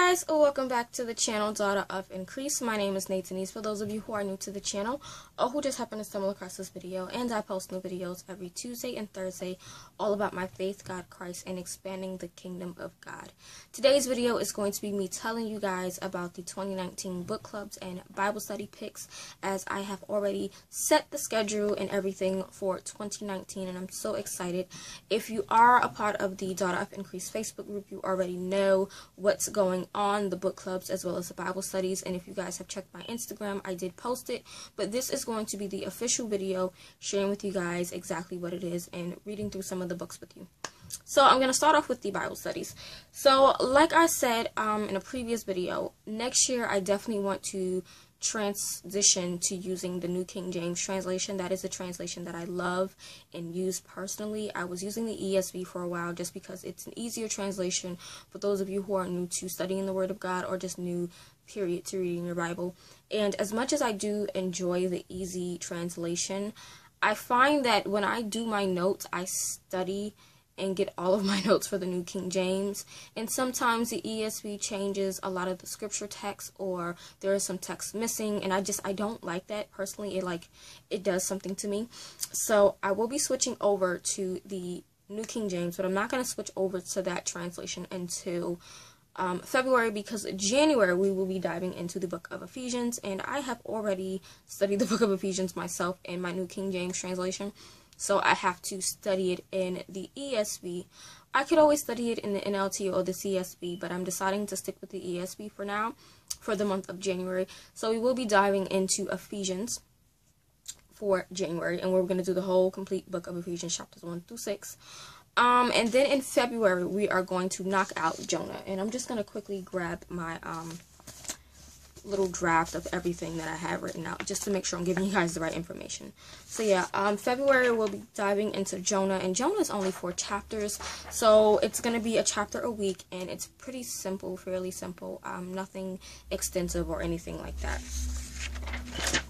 guys, oh, welcome back to the channel Daughter of Increase. My name is Nathanese. For those of you who are new to the channel or who just happened to stumble across this video, and I post new videos every Tuesday and Thursday all about my faith, God, Christ, and expanding the kingdom of God. Today's video is going to be me telling you guys about the 2019 book clubs and Bible study picks as I have already set the schedule and everything for 2019 and I'm so excited. If you are a part of the Daughter of Increase Facebook group, you already know what's going on, the book clubs as well as the Bible studies. And if you guys have checked my Instagram, I did post it. But this is going to be the official video sharing with you guys exactly what it is and reading through some of the books with you. So I'm going to start off with the Bible studies. So like I said um, in a previous video, next year I definitely want to transition to using the New King James translation. That is a translation that I love and use personally. I was using the ESV for a while just because it's an easier translation for those of you who are new to studying the Word of God or just new period to reading your Bible. And as much as I do enjoy the easy translation, I find that when I do my notes, I study and get all of my notes for the New King James. And sometimes the ESV changes a lot of the scripture text or there is some text missing and I just I don't like that personally. It like it does something to me. So I will be switching over to the New King James, but I'm not going to switch over to that translation until um, February because January we will be diving into the book of Ephesians and I have already studied the book of Ephesians myself in my New King James translation so I have to study it in the ESV. I could always study it in the NLT or the CSB, but I'm deciding to stick with the ESV for now for the month of January. So we will be diving into Ephesians for January, and we're going to do the whole complete book of Ephesians, chapters 1 through 6. Um, and then in February, we are going to knock out Jonah. And I'm just going to quickly grab my um, little draft of everything that I have written out just to make sure I'm giving you guys the right information. So yeah, um, February we'll be diving into Jonah and Jonah is only four chapters so it's going to be a chapter a week and it's pretty simple, fairly simple, um, nothing extensive or anything like that.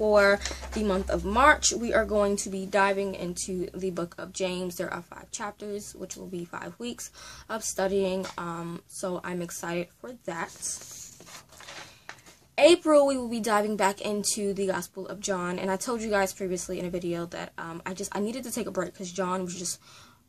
For the month of March, we are going to be diving into the book of James. There are five chapters, which will be five weeks of studying. Um, so I'm excited for that. April, we will be diving back into the Gospel of John, and I told you guys previously in a video that um, I just I needed to take a break because John was just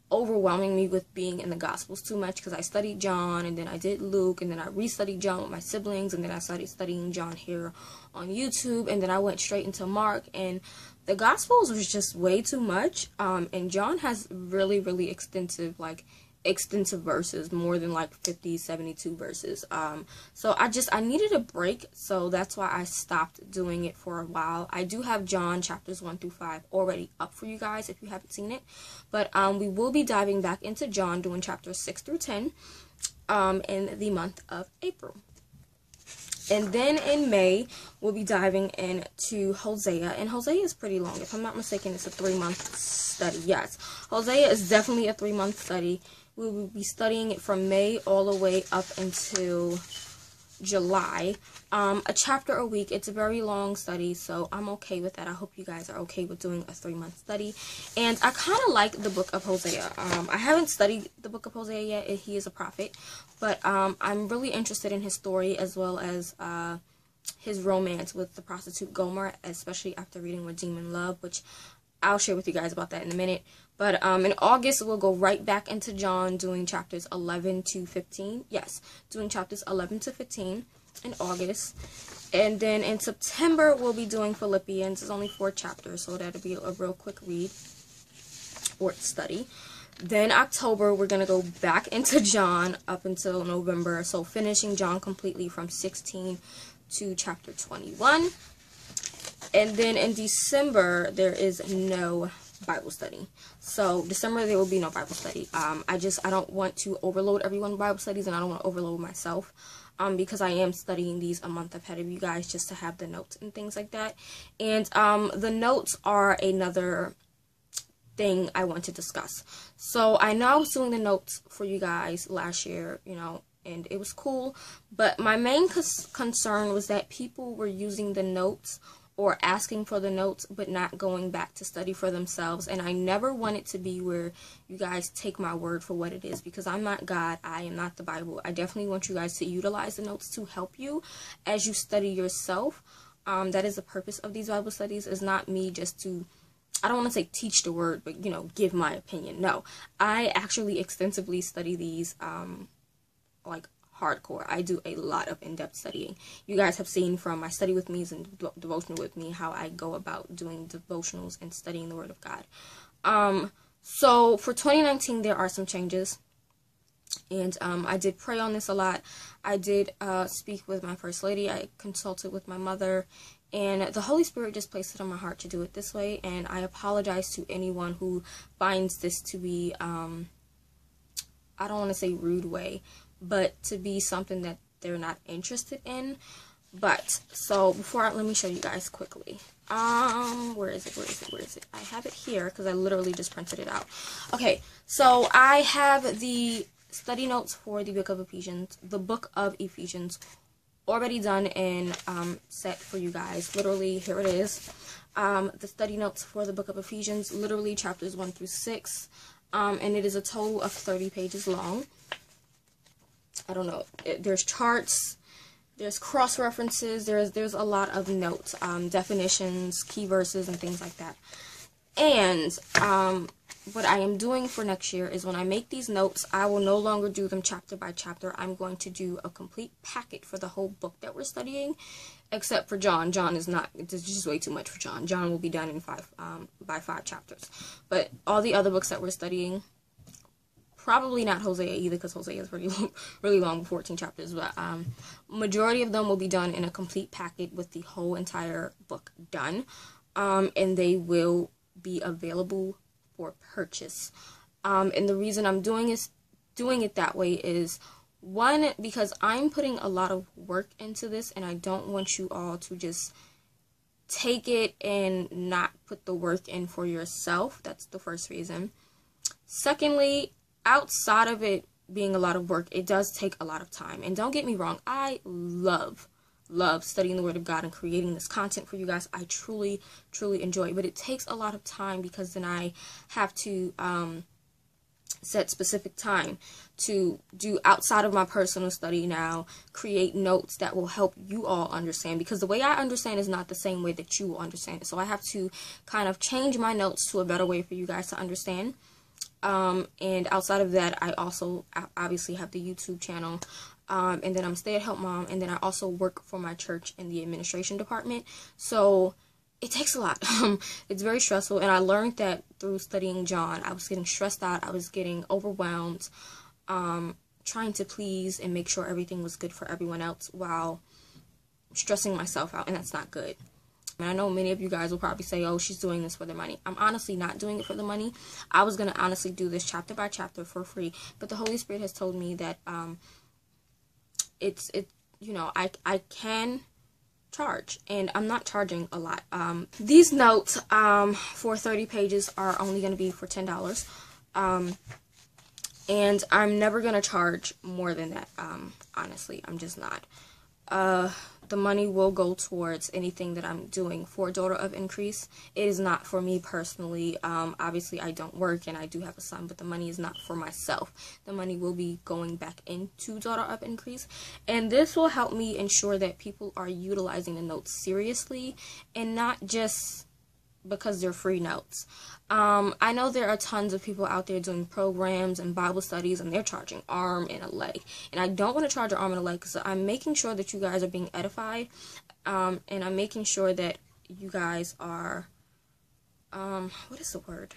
overwhelming me with being in the Gospels too much because I studied John, and then I did Luke, and then I restudied John with my siblings, and then I started studying John here on YouTube, and then I went straight into Mark, and the Gospels was just way too much, um, and John has really, really extensive, like, extensive verses more than like 50 72 verses um so i just i needed a break so that's why i stopped doing it for a while i do have john chapters 1 through 5 already up for you guys if you haven't seen it but um we will be diving back into john doing chapters 6 through 10 um in the month of april and then in May, we'll be diving into Hosea. And Hosea is pretty long. If I'm not mistaken, it's a three-month study. Yes, Hosea is definitely a three-month study. We will be studying it from May all the way up until July. Um, a chapter a week. It's a very long study, so I'm okay with that. I hope you guys are okay with doing a three month study. And I kind of like the book of Hosea. Um, I haven't studied the book of Hosea yet. He is a prophet, but um, I'm really interested in his story as well as uh, his romance with the prostitute Gomer, especially after reading Redeeming Love, which I'll share with you guys about that in a minute. But um, in August, we'll go right back into John doing chapters 11 to 15. Yes, doing chapters 11 to 15 in August. And then in September, we'll be doing Philippians. It's only four chapters, so that'll be a real quick read or study. Then October, we're going to go back into John up until November. So finishing John completely from 16 to chapter 21. And then in December, there is no Bible study. So December there will be no Bible study. Um, I just I don't want to overload everyone Bible studies, and I don't want to overload myself. Um, because I am studying these a month ahead of you guys just to have the notes and things like that. And um, the notes are another thing I want to discuss. So I know I was doing the notes for you guys last year, you know, and it was cool. But my main concern was that people were using the notes or asking for the notes but not going back to study for themselves. And I never want it to be where you guys take my word for what it is because I'm not God. I am not the Bible. I definitely want you guys to utilize the notes to help you as you study yourself. Um, that is the purpose of these Bible studies is not me just to I don't want to say teach the word, but you know, give my opinion. No, I actually extensively study these, um, like hardcore. I do a lot of in-depth studying. You guys have seen from my study with me and devotional with me how I go about doing devotionals and studying the Word of God. Um, so for 2019, there are some changes, and um, I did pray on this a lot. I did uh, speak with my first lady. I consulted with my mother, and the Holy Spirit just placed it on my heart to do it this way. And I apologize to anyone who finds this to be, um, I don't want to say rude way, but to be something that they're not interested in. But so before I, let me show you guys quickly. Um, where is it? Where is it? Where is it? I have it here because I literally just printed it out. Okay, so I have the study notes for the book of Ephesians, the book of Ephesians already done and um, set for you guys. Literally, here it is. Um, the study notes for the book of Ephesians, literally chapters 1 through 6. Um, and it is a total of 30 pages long. I don't know. It, there's charts, there's cross references, there's there's a lot of notes, um, definitions, key verses, and things like that. And um, what I am doing for next year is when I make these notes, I will no longer do them chapter by chapter. I'm going to do a complete packet for the whole book that we're studying, except for John. John is not, it's just way too much for John. John will be done in five, um, by five chapters. But all the other books that we're studying, probably not Hosea either, because Hosea is really long, really long, 14 chapters. But um, majority of them will be done in a complete packet with the whole entire book done. Um, and they will be available for purchase. Um, and the reason I'm doing is doing it that way is one because I'm putting a lot of work into this, and I don't want you all to just take it and not put the work in for yourself. That's the first reason. Secondly, outside of it being a lot of work, it does take a lot of time. And don't get me wrong, I love love studying the Word of God and creating this content for you guys. I truly, truly enjoy it. But it takes a lot of time because then I have to um, set specific time to do outside of my personal study now, create notes that will help you all understand. Because the way I understand is not the same way that you will understand. So I have to kind of change my notes to a better way for you guys to understand. Um, and outside of that, I also obviously have the YouTube channel um, and then I'm stay-at-home mom, and then I also work for my church in the administration department. So it takes a lot. Um, it's very stressful, and I learned that through studying John. I was getting stressed out. I was getting overwhelmed, um, trying to please and make sure everything was good for everyone else while stressing myself out, and that's not good. And I know many of you guys will probably say, oh, she's doing this for the money. I'm honestly not doing it for the money. I was going to honestly do this chapter by chapter for free. But the Holy Spirit has told me that um, it's it you know I I can charge and I'm not charging a lot. Um, these notes um, for 30 pages are only going to be for $10. Um, and I'm never going to charge more than that. Um, honestly, I'm just not. Uh, the money will go towards anything that I'm doing for Daughter of Increase. It is not for me personally. Um, obviously, I don't work and I do have a son, but the money is not for myself. The money will be going back into Daughter of Increase. And this will help me ensure that people are utilizing the notes seriously and not just because they're free notes. Um, I know there are tons of people out there doing programs and Bible studies, and they're charging arm and a leg. And I don't want to charge an arm and a leg because I'm making sure that you guys are being edified, um, and I'm making sure that you guys are, um, what is the word?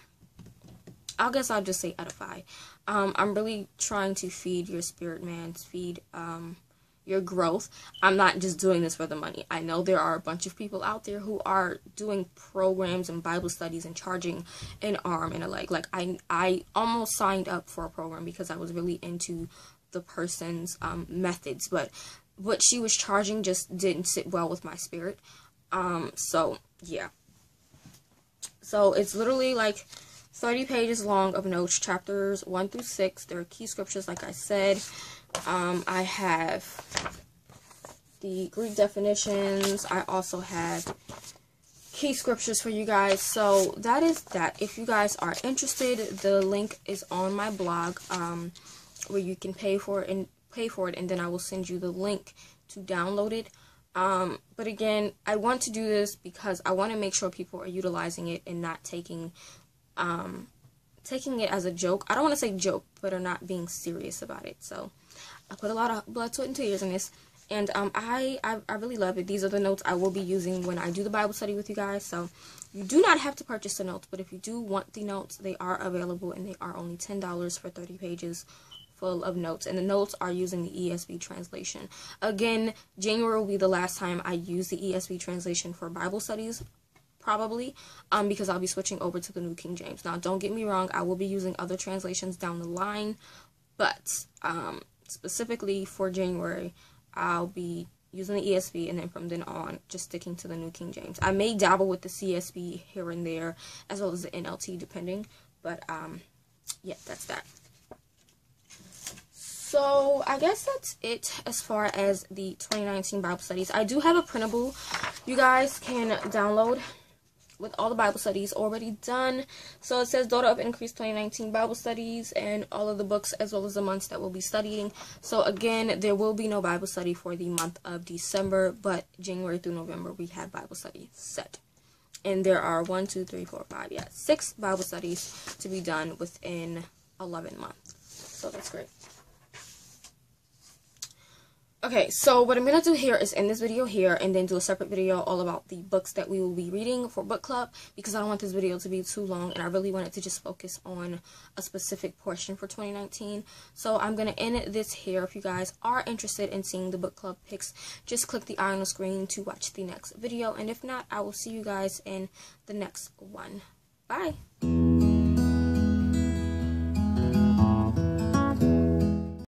I guess I'll just say edify. Um, I'm really trying to feed your spirit, man. Feed, um, your growth. I'm not just doing this for the money. I know there are a bunch of people out there who are doing programs and Bible studies and charging an arm and a leg. Like I I almost signed up for a program because I was really into the person's um, methods, but what she was charging just didn't sit well with my spirit. Um, so yeah. So it's literally like 30 pages long of notes, chapters 1 through 6. There are key scriptures, like I said. Um, I have the Greek definitions. I also have key scriptures for you guys. So that is that. If you guys are interested, the link is on my blog um, where you can pay for it and pay for it, and then I will send you the link to download it. Um, but again, I want to do this because I want to make sure people are utilizing it and not taking um, taking it as a joke. I don't want to say joke, but are not being serious about it. So I put a lot of blood, sweat, and tears in this. And um, I, I, I really love it. These are the notes I will be using when I do the Bible study with you guys. So you do not have to purchase the notes, but if you do want the notes, they are available and they are only $10 for 30 pages full of notes. And the notes are using the ESV translation. Again, January will be the last time I use the ESV translation for Bible studies probably um, because I'll be switching over to the New King James. Now, don't get me wrong, I will be using other translations down the line, but um, specifically for January, I'll be using the ESV and then from then on just sticking to the New King James. I may dabble with the CSB here and there as well as the NLT depending, but um, yeah, that's that. So I guess that's it as far as the 2019 Bible studies. I do have a printable you guys can download with all the Bible studies already done. So it says Daughter of Increase 2019 Bible Studies and all of the books as well as the months that we'll be studying. So again, there will be no Bible study for the month of December, but January through November we have Bible study set. And there are one, two, three, four, five, yeah, six Bible studies to be done within 11 months. So that's great. Okay, so what I'm going to do here is end this video here and then do a separate video all about the books that we will be reading for book club because I don't want this video to be too long and I really wanted to just focus on a specific portion for 2019. So I'm going to end this here. If you guys are interested in seeing the book club picks, just click the eye on the screen to watch the next video. And if not, I will see you guys in the next one. Bye!